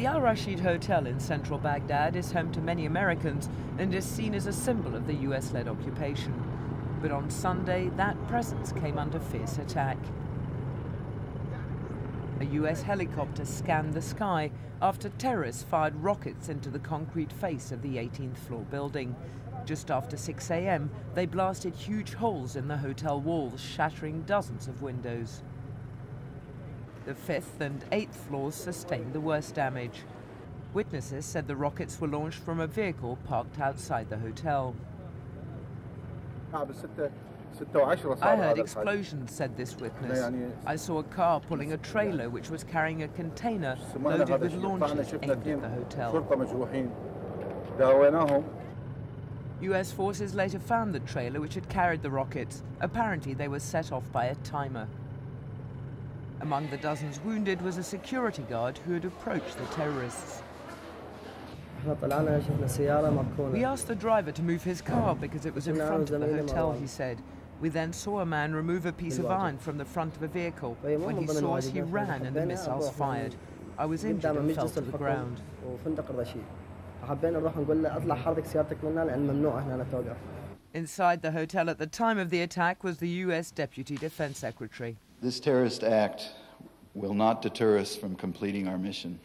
The Al Rasheed Hotel in central Baghdad is home to many Americans and is seen as a symbol of the US led occupation. But on Sunday, that presence came under fierce attack. A US helicopter scanned the sky after terrorists fired rockets into the concrete face of the 18th floor building. Just after 6 a.m., they blasted huge holes in the hotel walls, shattering dozens of windows. The fifth and eighth floors sustained the worst damage. Witnesses said the rockets were launched from a vehicle parked outside the hotel. I heard explosions, said this witness. I saw a car pulling a trailer which was carrying a container loaded with launchers aimed at the hotel. US forces later found the trailer which had carried the rockets. Apparently they were set off by a timer. Among the dozens wounded was a security guard who had approached the terrorists. We asked the driver to move his car because it was in front of the hotel, he said. We then saw a man remove a piece of iron from the front of a vehicle. When he saw us, he ran and the missiles fired. I was injured and fell to the ground. Inside the hotel at the time of the attack was the U.S. Deputy Defense Secretary. This terrorist act will not deter us from completing our mission,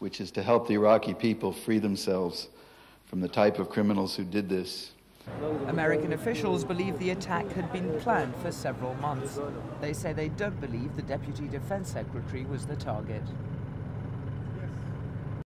which is to help the Iraqi people free themselves from the type of criminals who did this. American officials believe the attack had been planned for several months. They say they don't believe the Deputy Defense Secretary was the target.